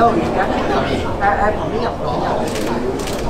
唉唉唉唉唉旁边有旁边有。